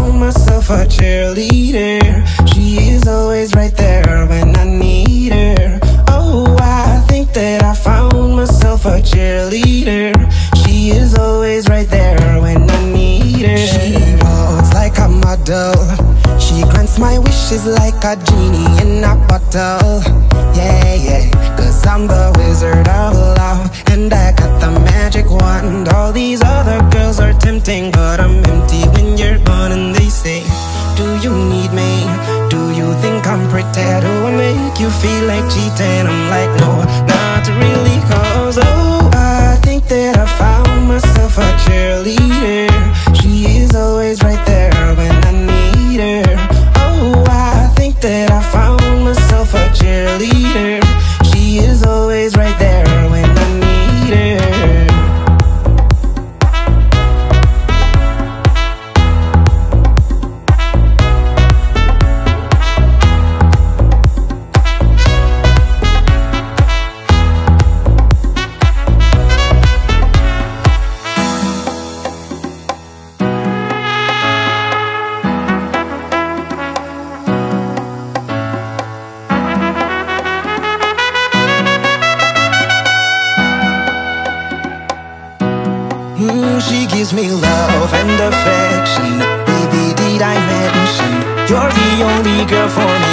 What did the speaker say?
Found myself a cheerleader. She is always right there when I need her. Oh, I think that I found myself a cheerleader. She is always right there when I need her. She walks like a model. She grants my wishes like a genie in a bottle. Yeah, yeah. Cause I'm the wizard of love. And I got the magic wand. All these other girls are tempting, but I'm empty Do I make you feel like cheating? I'm like, no, not really, cause oh, she gives me love and affection. Baby, did I mention you're the only girl for me?